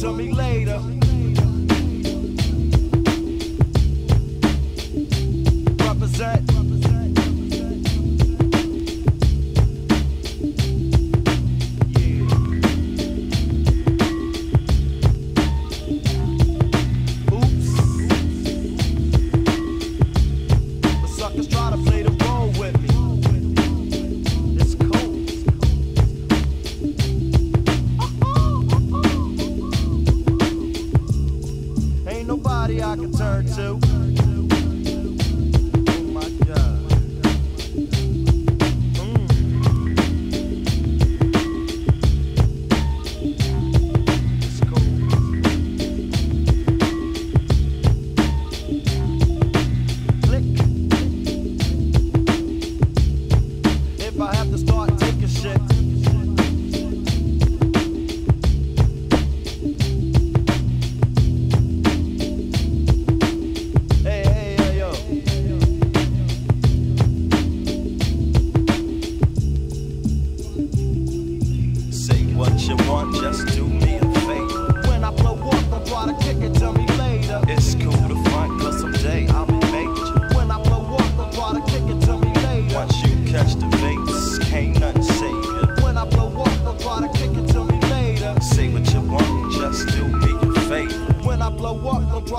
tell me later.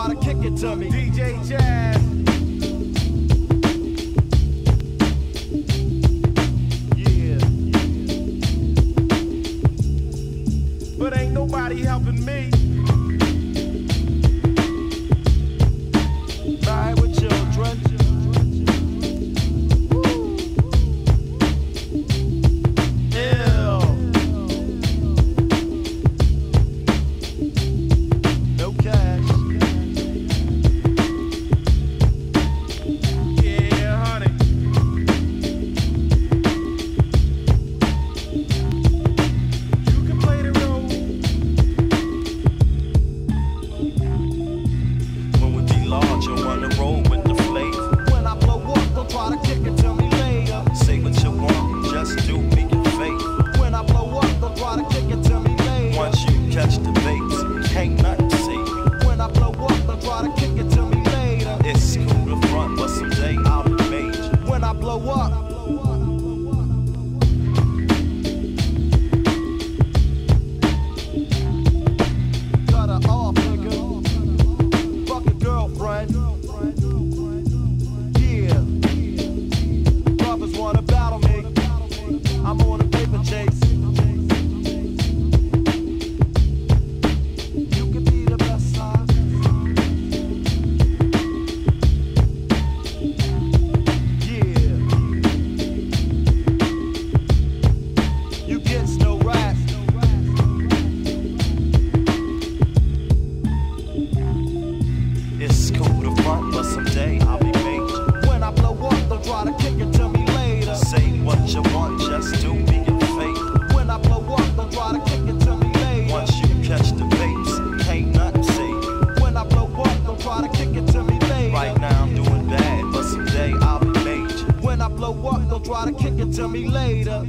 why to kick it to me. DJ Jazz. Yeah. But ain't nobody helping me. try to kick it to me later.